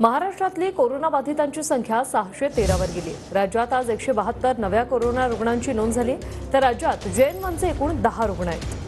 महाराष्ट्रातली कोरोनाबाधितांची संख्या सहाशे तेरावर गेली. राज्यात आज एकशे बहात्तर नव्या कोरोना रुग्णांची नोंद झाली. तर राज्यात जैन वनचे एकूण दहा रुग्ण आहेत.